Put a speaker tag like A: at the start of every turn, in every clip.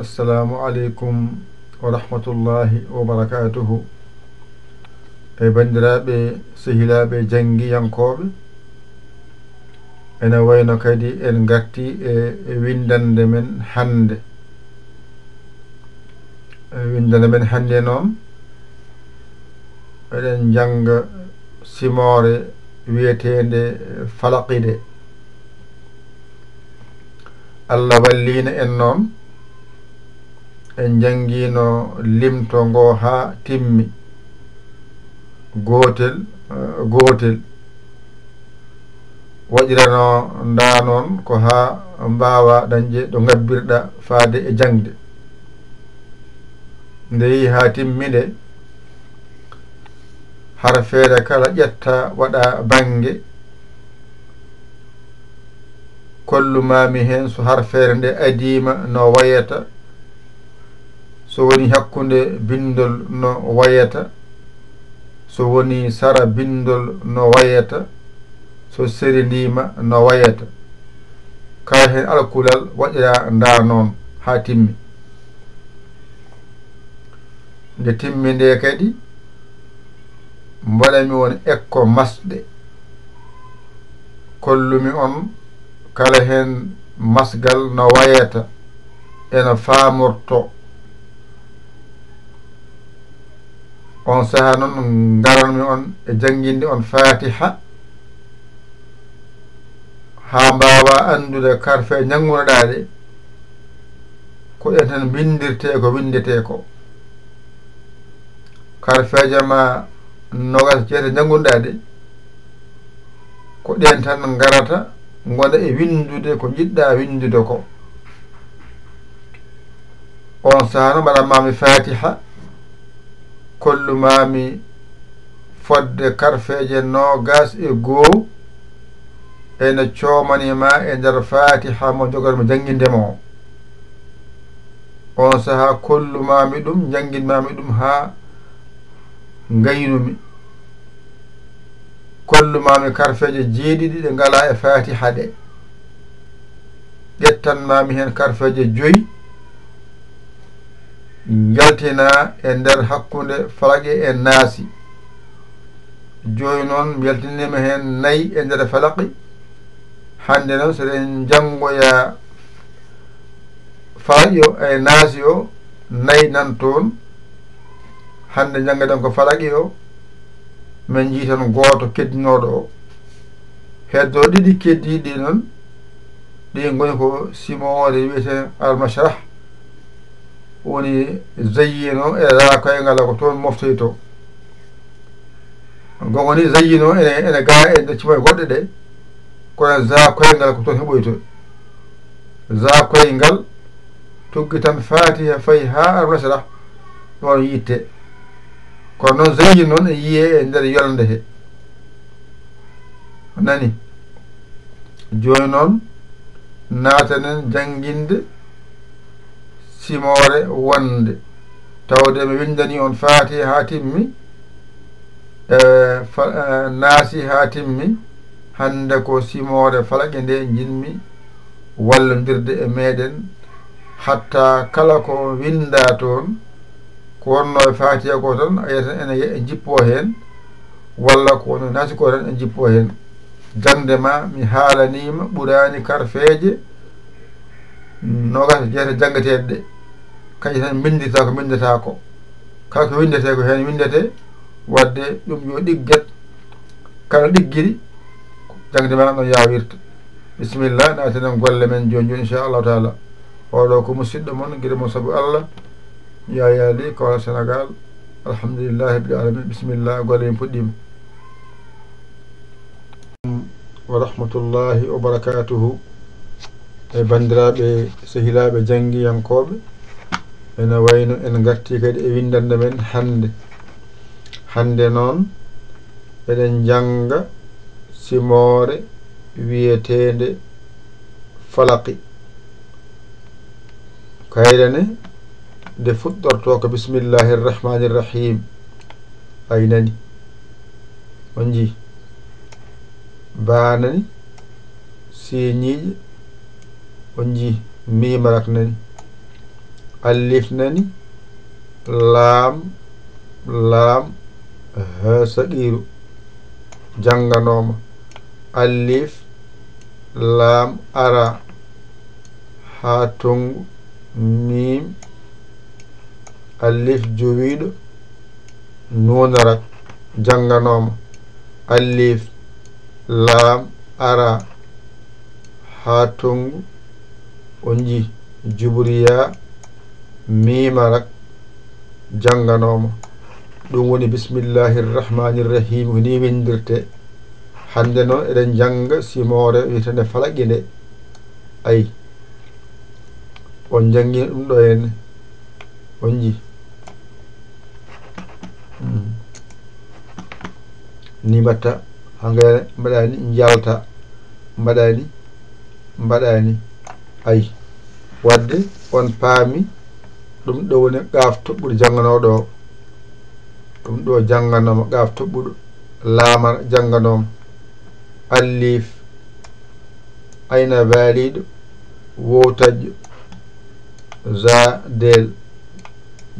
A: assalamu aleykum wa rahmatullahi wa barakatuhu. E bandiraɓe sehilaɓe janggiyankoɓe ene wayno kadi en garti e windande men hannde e windande men hannde noon eɗen jannga simoore wiyetende falaqide. Allah wallino en noon en jangino limto ngo ha timmi. Gotel eh, gotel. Waɗirano nda noon ko ha mbawa dañde ɗo gabbirɗa faade e jangde. Nde yi ha timmide hara feere kala ƴetta waɗa bange kollumami hen so har feere nde adima no wayata. so woni hakkunde bindol no wayata so woni sara bindol no wayata so serindima no wayata. Kala hen alkulal waɗira nda noon ha timmi. Nde timmi nde kadi mbaɗami won ekko masɗe. Kollumi on kala hen masgal no wayata eno faamorto. on saaha noon ngaranmi on e jannginde on fatiha. Ha mbawa andude karfe ñanngunoɗa ɗe ko ɗen tan bindirte ko windete ko. Karfeje ma nogas jeete janngunoɗa ɗe ko ɗen tan garata gona e windude ko jiɗɗa windude ko. On saaha no mbaɗanmami fatiha. kollumami fodde karfeje nogas e goo ene comanima e nder fatiha mo jogatmo jangguindemo o on saaha kollumami ɗum jangguinmami ɗum ha gaynumi kollumami karfeje jeeɗiɗi e ɗe ngala e fatiha ɗe. Ƴettanmami hen karfeje joyyi Mm. jaltina e nder hakkunde falaqe e naasi. Joni noon yaltinima hen nayyi e nder falaqi. Hande noon seɗen janngoya falaqi o e naasi o nayyi nan toon. Hande janngaden ko falaqi o min jii tan gooto keddinoɗo o. Heddo ɗiɗi keddiɗi noon ɗi goni ko simowore wiyete almashrah. Woni zayyino e rakoyngal ko toon moftoy to gogoni zayyino ene ene ga e deccimoye goɗɗe ɗe kono za koyngal ko toon heɓoyto. Za koyngal tuggi tan fatiha fayi ha almashrah ɗon yitte. Kono noon zeyyi noon e yiye e nder yolde he. Nani? Joni noon natanen jangguinde timore wonde. Tawde mi windani on faati ha timmi e, e, naasi ha timmi hande ko simore falaqe nde jinmi wallodirde e meɗen hatta kala ko winda toon ko wonno e fatiya e ko tan ayatan ene e jippo hen walla ko wono naasi ko tan e jippo hen jangde ma mi haalanima ɓurani karfeje nogas jeeta janggeteɗe ɗe. kaƴe tan bendita ko bendata ko. Kala ko windete ko heen windete wadde ɗum yo ɗiggat kala ɗiggiɗi jangde ma ɗon yawirta. Bisimillah natenen golle men joni joni inchallahu taala. Oɗo ko musidɗo moon gueɗe mo saabu allah. Yayali kawla sénégal alhamdulillah rabbil alamin. Bisimillah golle men puɗɗima. Wa rahmatullahi wa barakatuhu. E bandiraɓe sehilaɓe janggiyankoɓe ene wayno en garti kadi e windande men hande. Hande noon eɗen janga simoore wiyeteende falaki kayrane nde fuɗɗorto ko bisimillahi rrahmani rrahim aynani on jii baanani siñiiƴe on jii mimarak nani? alif nani laam laam ha saqiru janganoma alif laam ara ha tongu mim alif jowiɗo nunarat janganoma alif laam ara ha tongu on ji jubriya mimarak janganoma ɗum woni bisimillahi rrahmani rrahim ni windirte hande noon eɗen janga simore witande falaqi nde ayi on jangguino ɗum ɗo henne on jii hmm. ni mbatta hangane mbaɗani jalta mbaɗani mbaɗani ayi wadde on paami ɗum ɗo woni gaaf toɓɓuɗo jannganoɗo o. Ɗum ɗo jannganoma gaaf toɓɓuɗo laamar jannganoma allif ayna baaliɗo wowtaƴƴo za del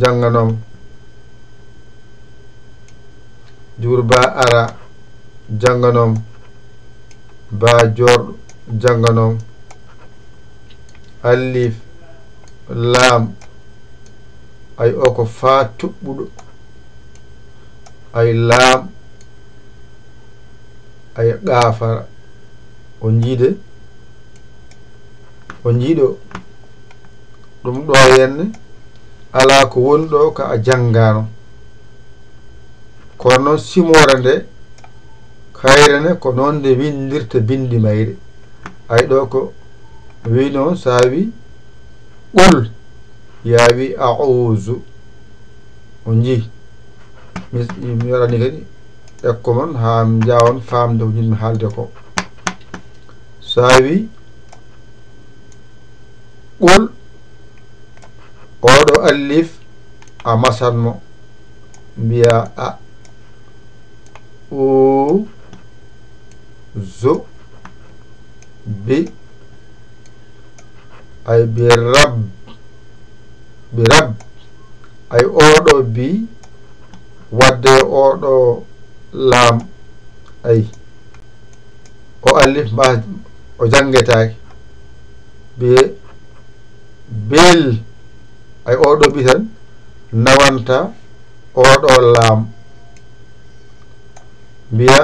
A: jannganoma jurba ara jannganoma ba jorɗo jannganoma allif laam ay o ko fa tuɓɓuɗo. Ay laam. Ay qaafara o jiide o jiiɗo ɗum ɗo henne ala ko woni ɗo ka a janngano kono noon simore nde kayre ne ko noon nde windirta bindi mayre. Ay ɗo ko wi noon sa wi ɓol. Ya wi auzu o jii mi waɗani kadi ekko mon ha jawon famde ko jinmi haalde ko. Sa wi qul. Oɗo allif. A masanmo a. U. Zu. Bi. Ay bi rab bi rab ay oɗo bi wadde oɗo laam. Ayi o allif ma o jangetaki be bel ay oɗo bi tan nawanta oɗo laam. Mbiya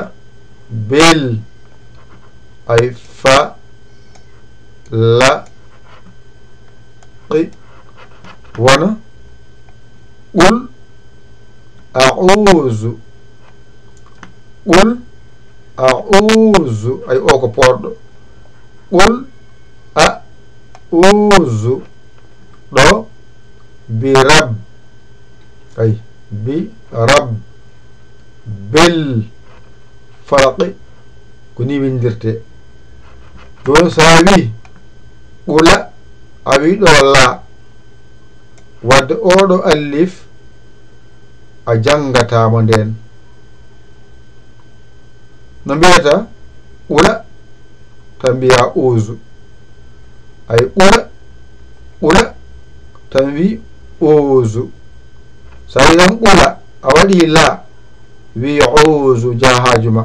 A: bel ay fa la qi wona qul auzu qul auzu ay o ko porɗo qul a uzu ɗo bi rab ay bi rab bel falaqi ko ni windirte. Joni sa wi qula a wiɗo la wadde oɗo allif a jangatamo nden no mbiyata ula tan mbiya usu ay ula ula tan wi usu so wi tan ula a waɗi la wi usu jahaaju ma.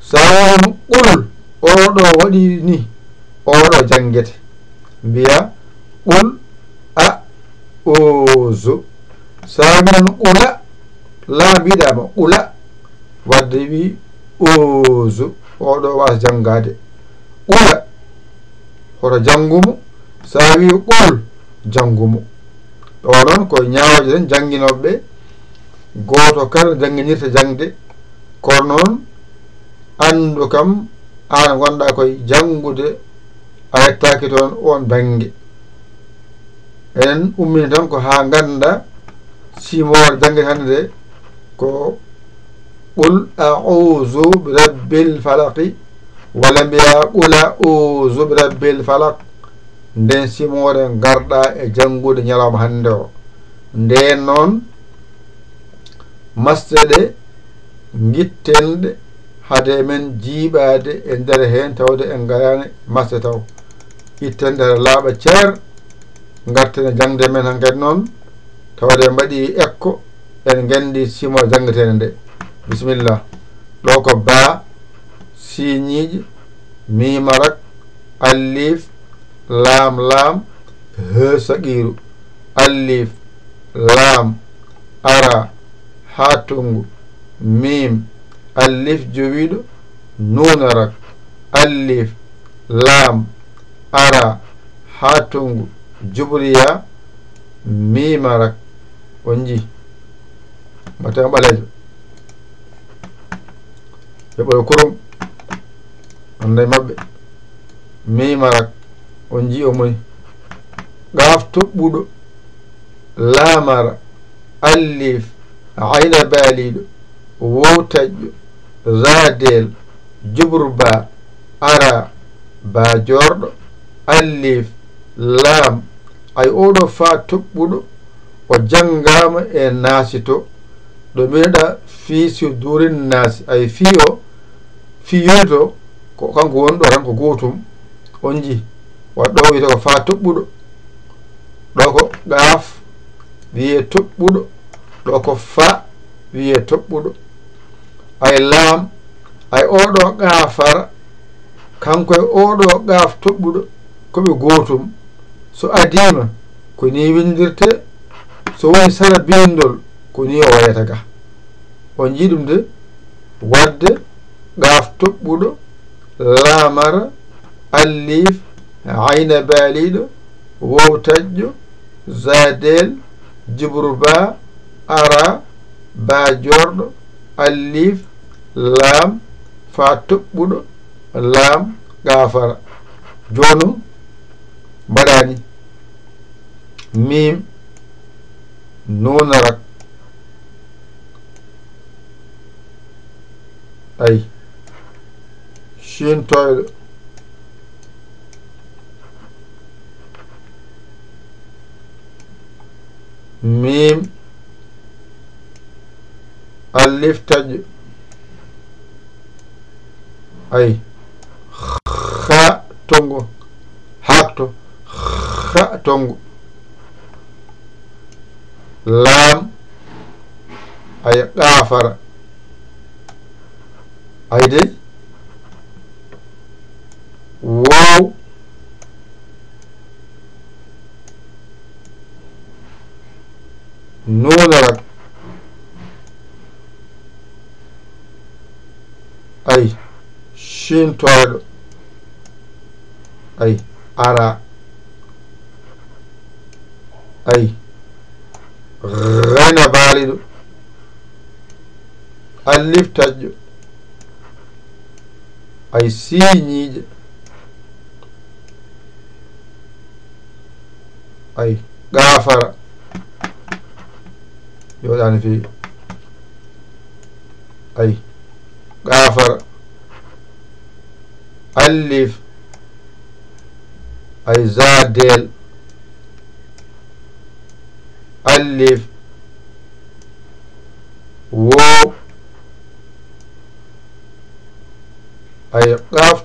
A: So won ɓul oɗo waɗi ni oɗo jangete mbiya ɓul ozo samiran ula la mbiɗama ula wadde wi ozo oɗo wasa janggade ula hoto janngumo. Sa wi ɓol janngumo. Oɗon koye ñawoje ten jannginoɓeɓe. Goto kala jangguinirta jangde kono noon andu kam an gonɗa koye janngude a yettaki toon on bange enen ummini tan ko ha ganda simore jangde hande nde ko qul auzu bi rabbil falaqi walla mbiya qula auzu bi rabbil falaq. Nden simore garɗa e janngude ñalawma hande o. Nden noon masɗe ɗe gittenɗe hade men jiiɓade e nder hen tawde en garani masde taw. Ittende hade laaɓa ceer. gartene jangde men han kadi noon tawade mbaɗi ekko en gandi simo janggetede nde. Bisimillah. Ɗo ko ba siñiiji mimarak allif laam laam he saqiru allif laam ara ha tungu mim allif jowiɗo nunarak allif laam ara ha tungu jubriya mimarak on ji matan ɓalejo yoɓoyo kurum. Anday maɓɓe. Mimarak on ji o moni gaftuɓɓuɗo laamara allif ayna baaliɗo wowtaƴƴo zadel jubrba ara ba jorɗo allif laam ay oɗo fa toɓɓuɗo o janngama e naasi to. Ɗo mbiɗa fiisi durin naasi ay fii o fiyoyto ko kanko wonɗo tan ko gootum on ji waɗɗo wiyete ko fa toɓɓuɗo ɗo ko gaaf wiye toɓɓuɗo ɗo ko fa wiye toɓɓuɗo ay laam ay oɗo gaafara kanko e oɗo gaaf toɓɓuɗo koɓe gootum so adima ko ni windirte so woni sara bindol. Ko ni o wayata ga on jiiɗum de wadde gaaf toɓɓuɗo laamara allif ayna baaliɗo wowtaƴƴo zadel jibru ba ara ba jorɗo allif laam fa toɓɓuɗo laam gafara. Jonum mbaɗani mim nona rak aí shin toil mim alif taj aí kha tongo hakto ha tongo laam ay ɗaafara aydey waaw nuunarak ay shintoyɗo ay ara ay I lifted you. I see need. I gaffer. You don't know feel. I gaffer. I live. I zadel. I live.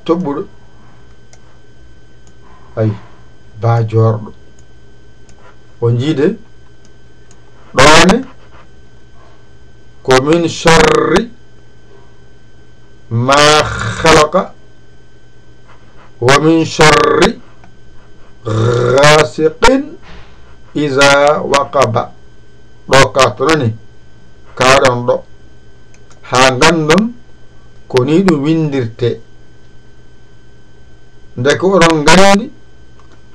A: Qaf toɓɓuɗo ay ba jorɗo o jiide ɗone ko min sharri ma halaka wa min sharri gasiqin isa waqaba. Ɗo kartonani kaɗon ɗo ko ɗum windirte deke oɗon gandi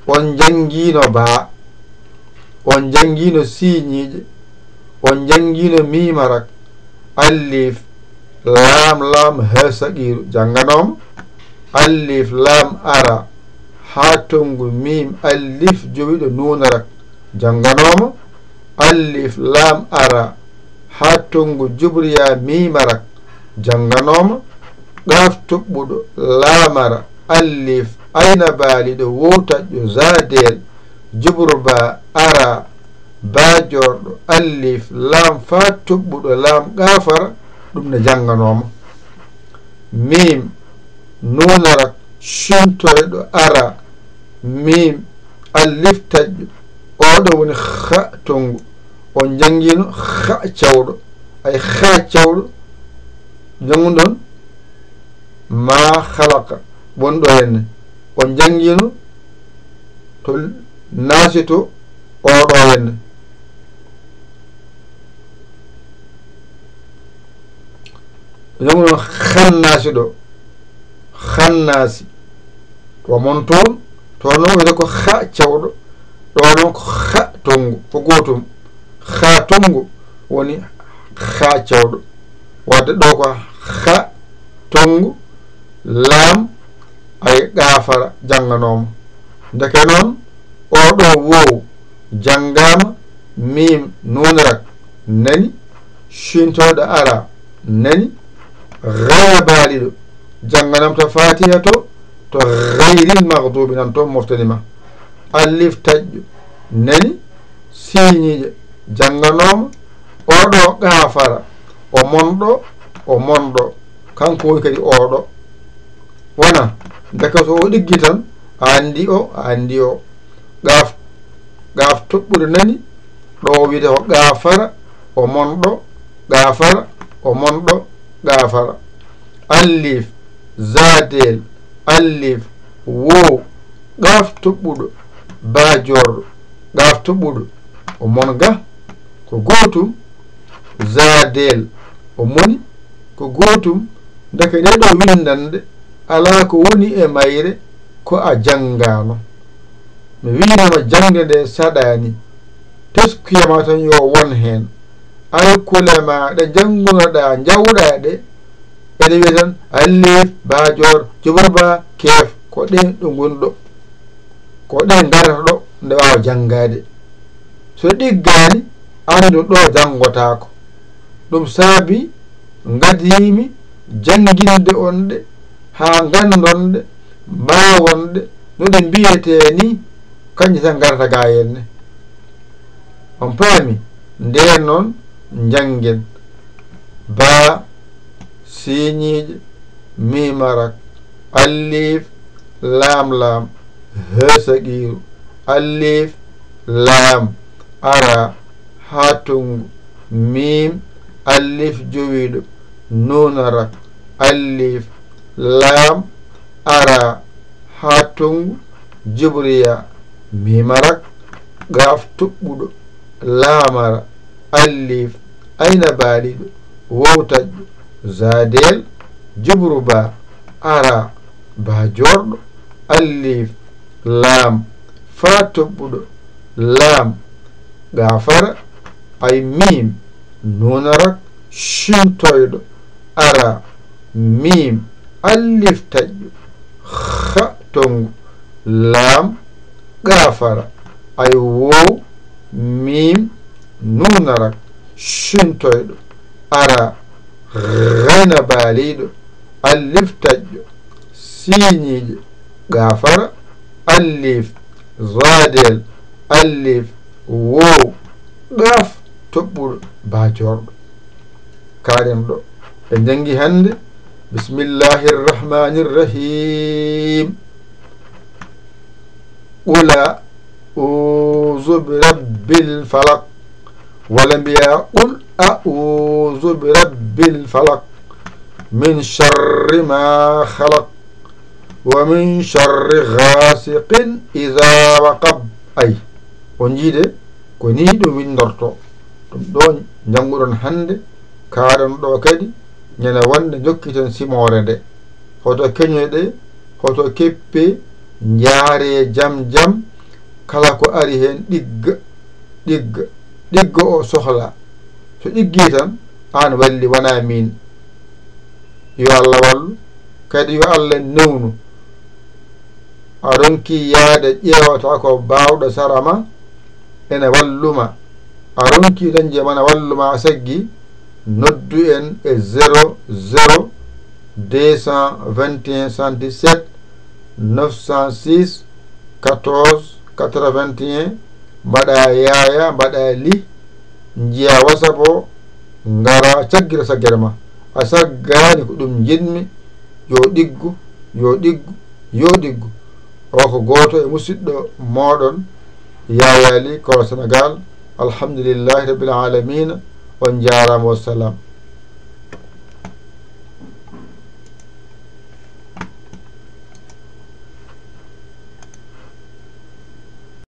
A: on jangino baa on jangino siñiiƴe on jangino mimarak allif lam lam he saqiru jannganoma allif lam ara ha tongu mim allif jowiɗo nunarak jannganoma allif lam ara ha tongu jubriya mimarak jannganoma ɗaf toɓɓuɗo lamara allif ayna baaliɗo wowtaƴƴo zadel jubrba ara. Bajorɗo allif. Lam fa toɓɓuɗo lam gafara ɗum ne jannganoma mim nunara suntoreɗo ara. Mim allif taƴƴo oɗo woni ha tongu. On jangino ha cawɗo. Ay ha cawɗo. Jangu ɗon ma halaka wonɗo henne on jangino to naasi to oɗo henne jangu ɗon hannasi ɗo hannasi to mon to noon wiyete ko ha cawɗo ɗo noon ko ha tongu ko gotum. Ha tongu woni ha cawɗo. Wadde ɗo ko ha tongu laam ay gaafara janganoma deke noon oɗo wow janggama mim nunrak nani shintoɗo ara nani raya baaliɗo jangganam to fatiha to to gayril magdubi nan toon moftanima. Allif taƴƴo nani siñiƴe jangganoma oɗo gaafara o monɗo o monɗo. Kanko woni kadi oɗo. Wona. daka so o ɗiggi tan a anndi o a anndi o. Gaaf gaaf toɓɓude nani ɗo wiyete ko gaafara o monɗo gaafara o monɗo gaafara. Allif zadel allif wo gaaf toɓɓuɗo bajorɗo gaaf toɓɓuɗo. O mon ga ko gootum zadel o moni ko gootum deke ɗeɗo windande ala ko woni e mayre ko a janngano mi winama jangde nde saɗani teskuyama tan yo won heen. Alkula maɗa janngunoɗa jawɗaɗe ene wiya tan allif bajor juburba kef ko ɗen ɗo gonɗo ko ɗen darata ɗo nde wawa janngade so ɗiggani andu ɗo jangotako ɗum saabi gadimi jannginde on ɗe haa ngandon mbaawon no den mbiyetee ni kanyi tan ngarata ga henne on paami nden noon janngen baa siñiiƴe mimarak alif lam lam hesaqiiru alif lam ara hatung mim alif jowido nunarak alif laam ara ha tongu jibriya mimarak gaaf tuɓɓuɗo laamara allif ayna baaliɗo wowtaƴƴo zadel jubru ba ara ba jorɗo allif laam fa toɓɓuɗo laam gafara ay mim nunarak shintoyɗo ara mim allif taƴƴo ha tongu laam gafara. Ay wow mim nunarak suntoyɗo ara gana baaliɗo allif taƴƴo siñiiƴe gafara allif zadel allif wow gaaf toɓɓuɗo baajorɗo kaaren ɗo ɓe jangi hannde. بسم الله الرحمن الرحيم ولا أعوذ برب الفلق ولم يقل أعوذ برب الفلق من شر ما خلق ومن شر غاسق إذا وقب أي ونجد كنيد من درطو ɗum ɗo janguɗon كارن kaɗan ñande wonde jokkiten simore nde. Hoto keñoyɗe hoto keppe jaare jam jam kala ko ari hen ɗigga ɗigga ɗigga o sohla. So ɗiggi tan an walli wona min yo allah wallu kadi yo allah newnu. A ronki yaade ƴeewata ko bawɗo sarama ene walluma. A ronki dañje mana walluma a saggi noddu en e 0 0 221 77 906 14 81 mbaɗa yaya mbaɗa li jiya wasap o ngara caggira saggere ma. A saggani ko ɗum jinmi yo ɗiggu yo ɗiggu yo ɗiggu. O ko goto e musidɗo moɗon yayali kola sénégal alhamdulillahi rabbil alamina. Panjara वसलम